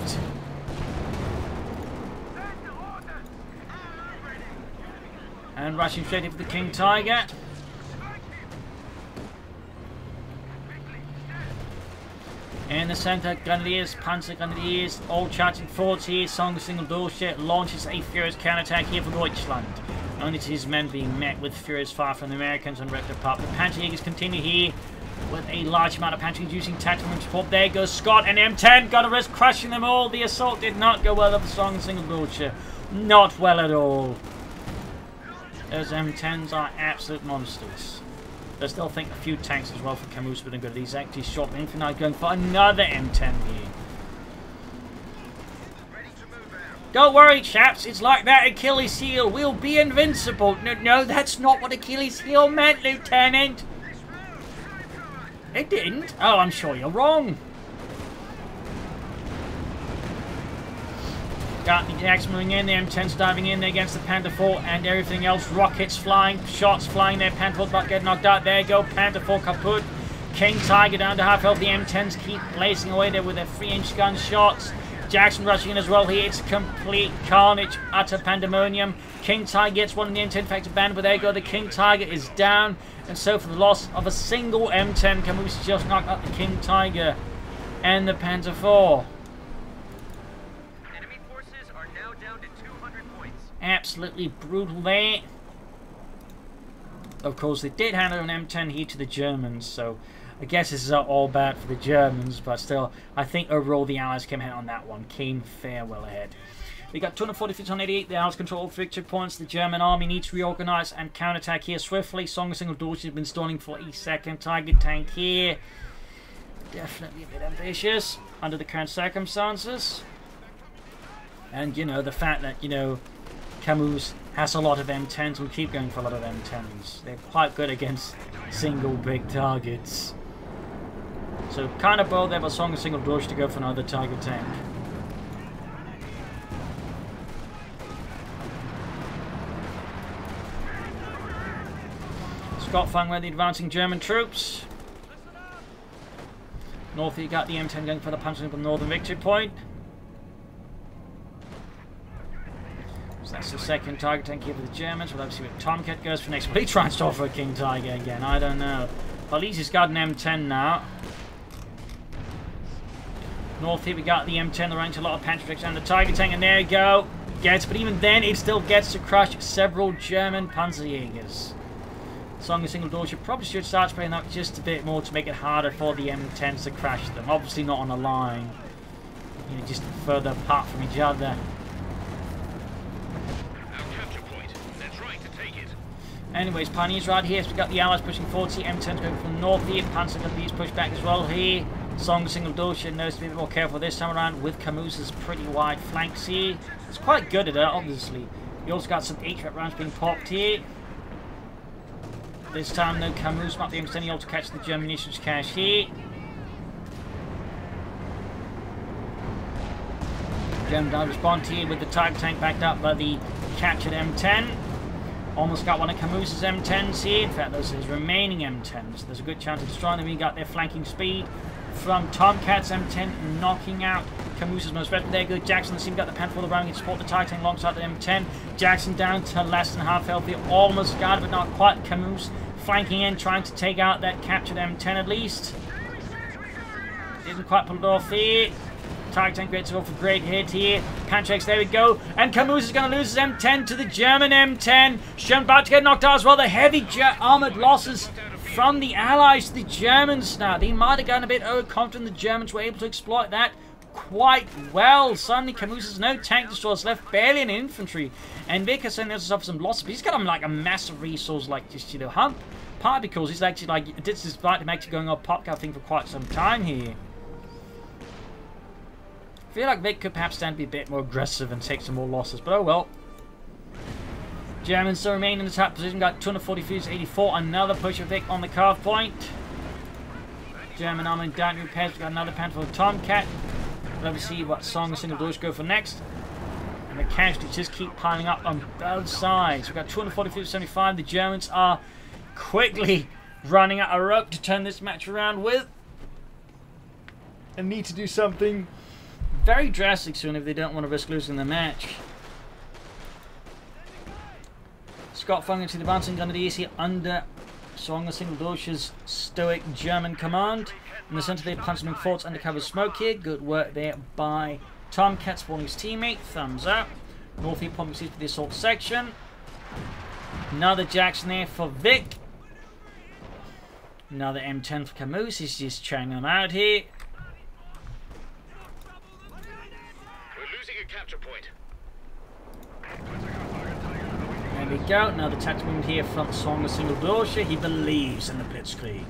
And rushing straight in for the King Tiger. In the centre, Grenadiers, Panzer Grenadiers, all charging forwards here. Song Single Bullshit launches a furious counterattack here from Deutschland. Only to his men being met with furious fire from the Americans and ripped apart. The Panzerjägers continue here with a large amount of Panzerjägers using tactical support. There goes Scott and M10. Got a risk crushing them all. The assault did not go well of the Song Single Bullshit. Not well at all. Those M10s are absolute monsters. I still think a few tanks as well for Kamoos would have good. He's actually shot Infinite going for another M10 here. Don't worry, chaps. It's like that Achilles heel. We'll be invincible. No, no, that's not what Achilles heel meant, Lieutenant. It didn't. Oh, I'm sure you're wrong. Got the Jacks moving in, the M10's diving in there against the Panther 4 and everything else. Rockets flying, shots flying there. Panther 4 about getting knocked out. There you go, Panther 4 kaput. King Tiger down to half health. The M10s keep blazing away there with their 3-inch gun shots. Jackson rushing in as well here. It's complete carnage, utter pandemonium. King Tiger gets one of the M10 factor banned, but there you go. The King Tiger is down. And so for the loss of a single M10, Kamoos just knocked out the King Tiger and the Panther 4. Enemy forces are now down to 200 points. Absolutely brutal there. Of course, they did hand an M10 here to the Germans, so I guess this is all bad for the Germans, but still, I think overall the Allies came ahead on that one, came fair well ahead. We got 246 on 88, the Allies control victory points, the German army needs to reorganize and counterattack here swiftly. Song of Single Deutsch has been stalling for a second, Tiger tank here. Definitely a bit ambitious under the current circumstances. And, you know, the fact that, you know, Kamoos has a lot of M10s. We keep going for a lot of M10s. They're quite good against single big targets. So kind of bold have a Song single Doge to go for another target tank. Scott flying with the advancing German troops. North, you got the M10 going for the punching up the northern victory point. That's the second target tank here for the Germans. We'll have to see what Tomcat goes for next. <laughs> Will he try and stall for a King Tiger again? I don't know. But at least he's got an M10 now. North here we got the M10, the range, a lot of Pantrix and the Tiger tank, and there you go. Gets, but even then it still gets to crush several German Panzerjägers. Song of Single Door should probably should start spraying that just a bit more to make it harder for the M10s to crash them. Obviously not on a line. You know, just further apart from each other. Anyways, Pioneers right here. So we've got the Allies pushing forward. See M10's going from north here. Panzer these pushed back as well here. Song Single Doge knows to be a bit more careful this time around with Kamoos's pretty wide flanks here. It's quite good at it, obviously. You also got some HVAP rounds being popped here. This time, though, Kamoos might be extending able to catch the German munitions cache here. German dive respond here with the Tiger tank backed up by the captured M10. Almost got one of Kamoos's M10s here. In fact, those are his remaining M10s. There's a good chance of destroying them. He got their flanking speed from Tomcat's M10, knocking out Kamoos's most respected. There you go, Jackson. The team got the pen for the round. He can support the Titan alongside the M10. Jackson down to less than half health. He almost got it, but not quite. Kamoos flanking in, trying to take out that captured M10 at least. Didn't quite pull it off here. Target tank gets off a great hit here. Panchex, there we go. And Kamoos is going to lose his M10 to the German M10. Shem about to get knocked out as well. The heavy armored losses from the Allies to the Germans now. They might have gotten a bit overconfident. The Germans were able to exploit that quite well. Suddenly, Kamoos has no tank destroyers left, barely any infantry. And Vic has suddenly suffered some losses, but he's got him like a massive resource, like just, you know, hump. Part because he's actually like, this is like to make it going on popcar thing for quite some time here. I feel like Vic could perhaps stand to be a bit more aggressive and take some more losses, but oh well. Germans still remain in the top position, got 240 fuse 84, another push of Vic on the carve point. German army down repairs, got another panther Tomcat. Let me see what Song and Single Doors go for next. And the casualties just keep piling up on both sides. We've got 240 fuse 75, the Germans are quickly running out of rope to turn this match around with. And need to do something very drastic soon if they don't want to risk losing the match. Scott Fungus advancing under the easy under Song of Single Doge's stoic German command. In the centre, they punching forts undercover smoke here. Good work there by Tomcat spawning his teammate. Thumbs up. Northie pumping seats for the assault section. Another Jackson there for Vic. Another M10 for Kamoos. He's just trying them out here. We're losing a There we go. Now the tactical here front Song a Single Doge. He believes in the Blitzkrieg.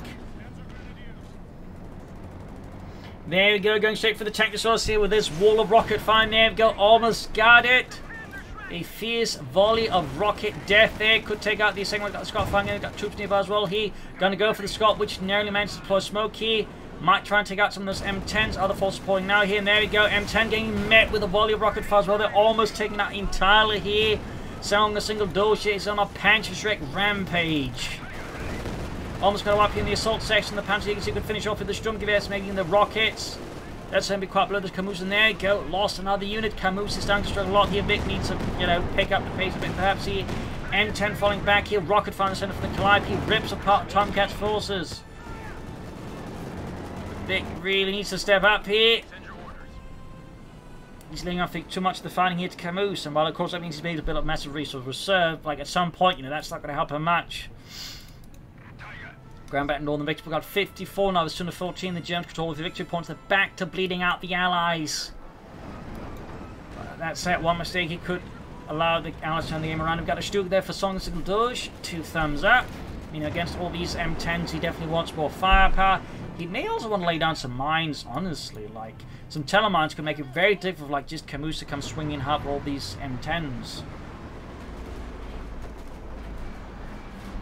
There we go, going straight for the tank destroyers here with this wall of rocket fire. There we go, almost got it. A fierce volley of rocket death there. Could take out the second one. Got Scott Fang got troops nearby as well. He gonna go for the Scott, which nearly managed to deploy smoke here. Might try and take out some of those M10s. Other forces pulling now here. And there we go. M10 getting met with a volley of rocket fire as well. They're almost taking out entirely here. Selling a single Dolce is on a Panzerschreck rampage. Almost going to wipe in the assault section. The Panzer Eagles could finish off with the Sturmgewehrs making the rockets. That's going to be quite bloody. There's Kamoos in there. Go. Lost another unit. Kamoos is starting to struggle a lot here. Vic needs to, you know, pick up the pace a bit perhaps here. N10 falling back here. Rocket fire in the center from the Calliope. Rips apart Tomcat's forces. Vic really needs to step up here. He's I think, too much of the fighting here to Kamoos, and while of course that means he's able to build up massive resource reserve, like at some point, you know, that's not going to help him much. Ground back Northern victory got 54, now there's 214, the Germans control the victory points, they're back to bleeding out the Allies. That's that one mistake he could allow the Allies to turn the game around. We've got a Stuka there for Song Single Doge, two thumbs up. You know, against all these M10s, he definitely wants more firepower. He may also want to lay down some mines, honestly. Like, some Tellermines could make it very difficult, like, just Kamoos to come swinging up all these M10s.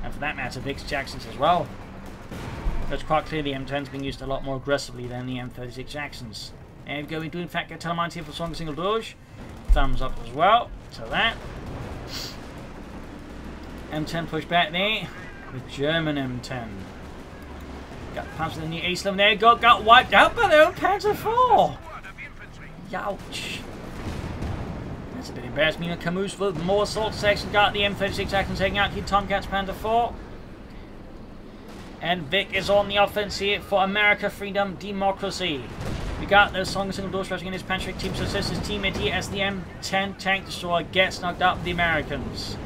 And for that matter, Vic's Jacksons as well. It's quite clear the M10's being used a lot more aggressively than the M36 Jacksons. And we do in fact get Tellermines here for Song Single Doge. Thumbs up as well to that. M10 push back there. The German M10. Got punch in the Eastland there. Got, got wiped out by their own Panzer IV. Youch. That's a bit embarrassing. Know, Kamoos with more assault section. Got the M36 action taking out here. Tomcat's Panzer IV. And Vic is on the offense here for America, Freedom, Democracy. We got those Song Single Doors rushing in his Pantrick team, so says his teammate here as the M10 tank destroyer gets knocked out with the Americans.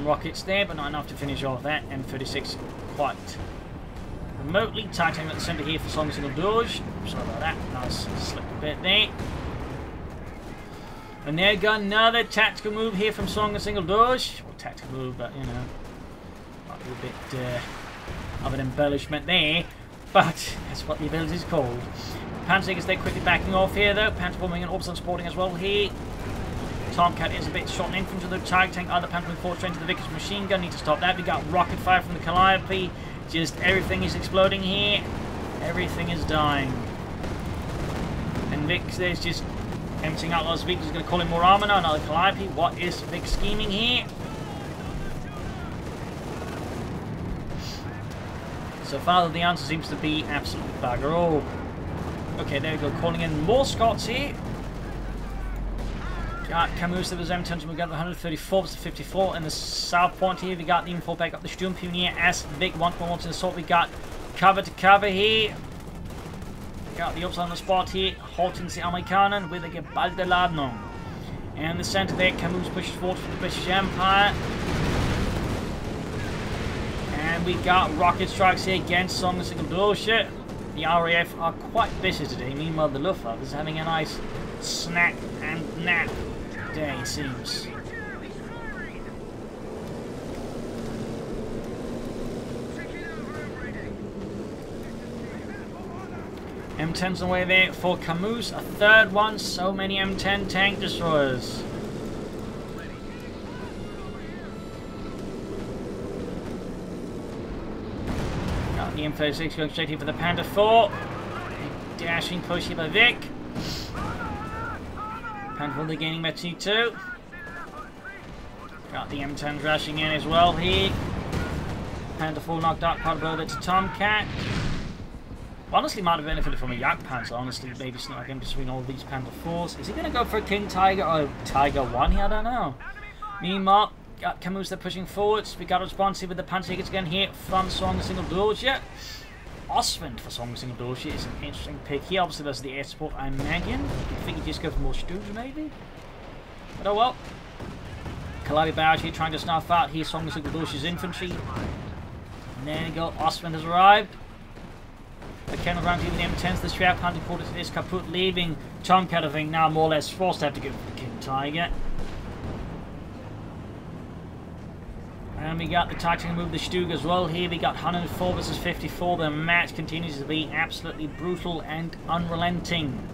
Some rockets there, but not enough to finish off that. M36 quite remotely. Titan at the centre here for Song Single Doge. Sorry about that. Nice slip a bit there. And there got another tactical move here from Song and Single Doge. Well, tactical move, but you know, might be a bit uh, of an embellishment there. But <laughs> that's what the ability is called. Panzer is there quickly backing off here though. Panther forming and Orbison sporting as well here. Tomcat is a bit shot in front of the target tank. Other Panther straight into the Vickers machine gun. Need to stop that. We got rocket fire from the Calliope. Just everything is exploding here. Everything is dying. And Vic there's just emptying out Las Vegas. He's going to call in more armor now. Another Calliope. What is Vic scheming here? So far, the answer seems to be absolutely bugger all. Okay, there we go. Calling in more Scots here. Got Kamoos with his M10s, we got the 134 to 54 in the south point here. We got the info back up the Sturmpionier as Vic one more to the assault. We got cover to cover here. We Got the upside on the spot here. Halting the Amerikanen with a geballte Ladung. And the center there, Kamoos pushes forward for the British Empire. And we got rocket strikes here against some of Song Single bullshit. The RAF are quite busy today. Meanwhile, the Luftwaffe is having a nice snack and nap day, it seems. M10's away there for Kamoos, a third one, so many M10 tank destroyers. Got the M36 going straight here for the Panther 4. Dashing push here by Vic. Panther 4 gaining Metsi 2. Got the M10s rushing in as well here. Panther 4 knocked out quite a blow there to Tomcat. Honestly, might have benefited from a Yak Jagdpanzer, honestly, maybe it's snuck in between all these Panther 4s. Is he going to go for a King Tiger or Tiger 1 here? I don't know. Meanwhile, got Kamoos they're pushing forwards. We got a response here with the Panzerjägers again here from Song Single Doge. Ostwind for Song Single Doge is an interesting pick He Obviously, there's the air support, I imagine. I think he just go for more Stugs, maybe? But oh well. Barrage here trying to snuff out here Song Single Doge's infantry. And there you go, Ostwind has arrived. The here with the M10s, the Schwer hunting quarters is kaput, leaving Tomcat, I think, now more or less forced to have to for the King Tiger. And we got the Titan move the Stug as well here. We got 104 versus 54. The match continues to be absolutely brutal and unrelenting.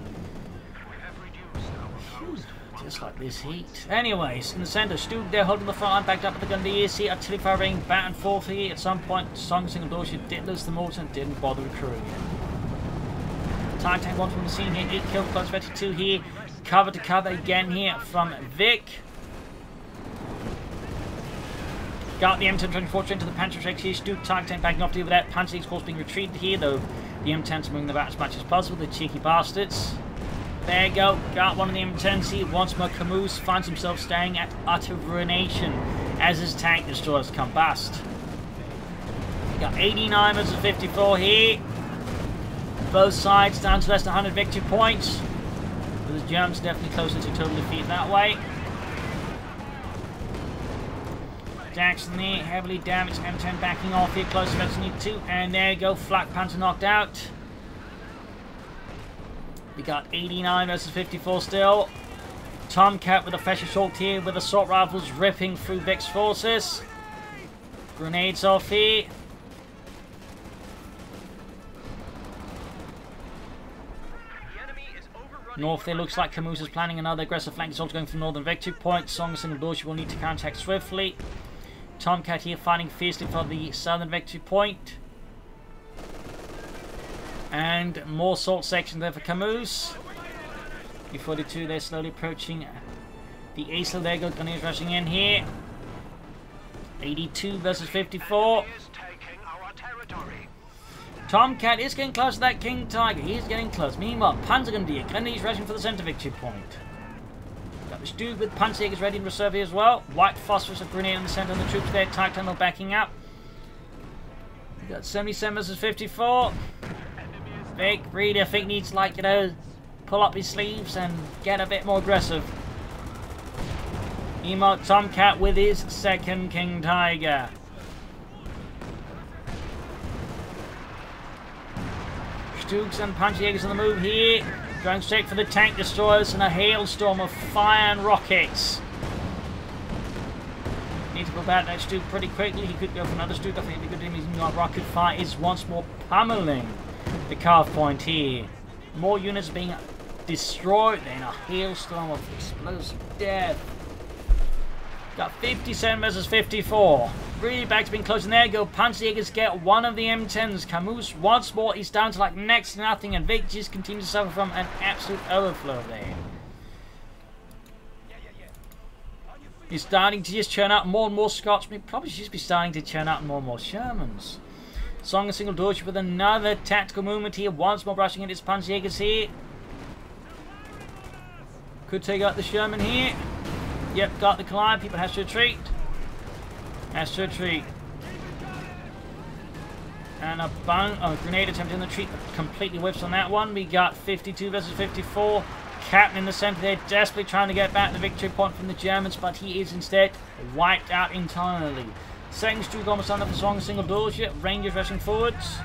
Just like this heat. Anyways, in the centre, Stug there holding the front line, backed up with the gun. The ESC artillery firing back and forth here. At some point, Song Single Doge did lose the mortar and didn't bother recruiting it. Time tank one from the scene here. 8 killed, close 22 here. Cover to cover again here from Vic. Got the M1024 into the Panther X here. Target tank backing off to with that. Panther of course being retrieved here, though the M10s moving back as much as possible. The cheeky bastards. There you go. Got one of the M10s here. Once more, Kamoos finds himself staying at utter ruination as his tank destroyers combust. Got 89 versus 54 here. Both sides down to less than 100 victory points. But The Germans definitely closer to total defeat that way. Jackson there, heavily damaged. M10 backing off here, close to Retinue 2. And there you go, Flak Panther knocked out. We got 89 versus 54 still. Tomcat with a fresh assault here with assault rifles ripping through Vic's forces. Grenades off here. North there looks like Kamoos is planning another aggressive flank assault going for northern victory point. Song and Dorje will need to contact swiftly. Tomcat here fighting fiercely for the southern victory point. And more salt section there for Kamoos. B-42 they're slowly approaching the Aisel there go Grenadiers rushing in here. 82 versus 54. Tomcat is getting close to that King Tiger. He's getting close. Meanwhile, Panzergrenadier, Grenadiers rushing for the center victory point. Got the Stug with Panzerjägers ready in reserve here as well. White phosphorus of grenade in the center and the troops there. Tight tunnel backing up. We got 77 versus 54. Vic really, I think, needs like, you know, pull up his sleeves and get a bit more aggressive. Meanwhile, Tomcat with his second King Tiger. Stugs and Panzerjägers on the move here. Going straight for the tank destroyers and a hailstorm of fire and rockets. Need to go back that Stug pretty quickly. He could go for another Stug. I think the good thing is rocket fire is once more pummeling the carve point here. More units being destroyed in a hailstorm of explosive death. Got 57 versus 54. Really back to being close. And there go. Panzerjägers get one of the M10s. Kamoos once more is down to like next to nothing. And Vic just continues to suffer from an absolute overflow there. He's starting to just churn out more and more Scotsmen. Probably should be starting to churn out more and more Shermans. Song and Single Doge with another tactical movement here. Once more brushing into his Panzerjägers here. Could take out the Sherman here. Yep, got the climb. People has to retreat. Has to retreat. And a bang, a grenade attempt in the retreat completely whips on that one. We got 52 versus 54. Captain in the center there, desperately trying to get back the victory point from the Germans, but he is instead wiped out entirely. Second Stu almost under for strong single doorship. Rangers rushing forwards.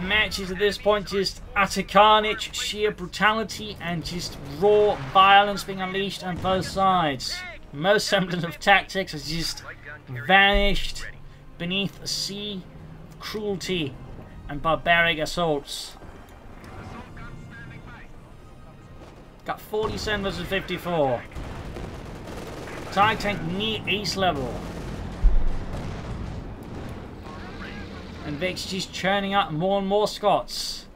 Matches at this point just utter carnage, sheer brutality, and just raw violence being unleashed on both sides. Most semblance of tactics has just vanished beneath a sea of cruelty and barbaric assaults. Got 47 versus 54. TIE tank near ace level. And Vic's just churning out more and more Scots.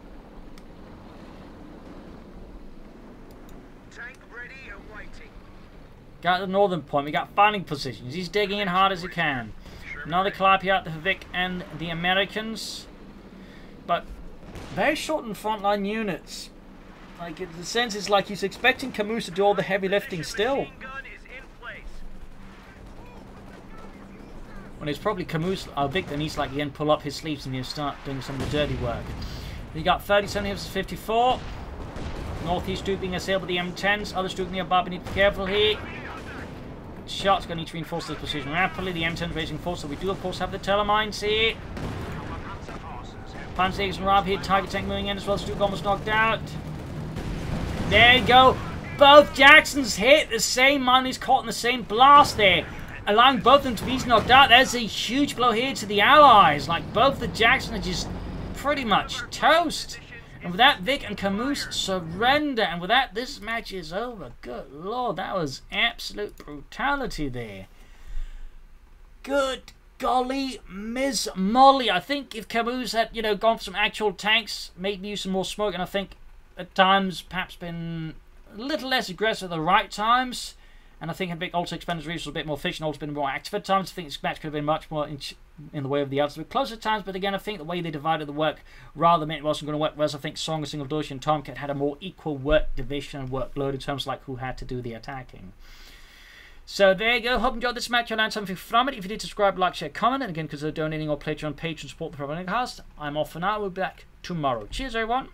Tank ready and waiting. Got the northern point. We got fighting positions. He's digging in hard as he can. Another Calliope out for Vic and the Americans. But very short in frontline units. Like, it- the sense is like he's expecting Kamoos to do all the heavy lifting still. When it's probably Kamoos, Vic that needs to like again pull up his sleeves and he'll start doing some of the dirty work. You got 37 versus 54. Northeast Duke being assailed by the M10s. Other Duke nearby, we need to be careful here. Shots going to need to reinforce this position rapidly. The M10s raising force, so we do of course have the Tellermines here. Panzer and Rob here. Tiger tank moving in as well. Duke almost knocked out. There you go. Both Jacksons hit the same man. He's caught in the same blast there. Allowing both of them to be knocked out. There's a huge blow here to the Allies. Like both the Jacksons are just pretty much toast. And with that, Vic and Kamoos surrender. And with that, this match is over. Good lord, that was absolute brutality there. Good golly, Ms. Molly. I think if Kamoos had, you know, gone for some actual tanks, maybe use some more smoke, and I think at times perhaps been a little less aggressive at the right times. And I think Vic also expended his resources a bit more efficient, also been more active at times. I think this match could have been much more in, in the way of the others. But close at times, but again, I think the way they divided the work rather meant it wasn't going to work. Whereas I think Song, Single Doshi, and Tomcat had a more equal work division and workload in terms of like who had to do the attacking. So there you go. Hope you enjoyed this match. I learned something from it. If you did, subscribe, like, share, comment. And again, because they're donating or Patreon, Patreon support the Propagandacast, I'm off for now. We'll be back tomorrow. Cheers, everyone.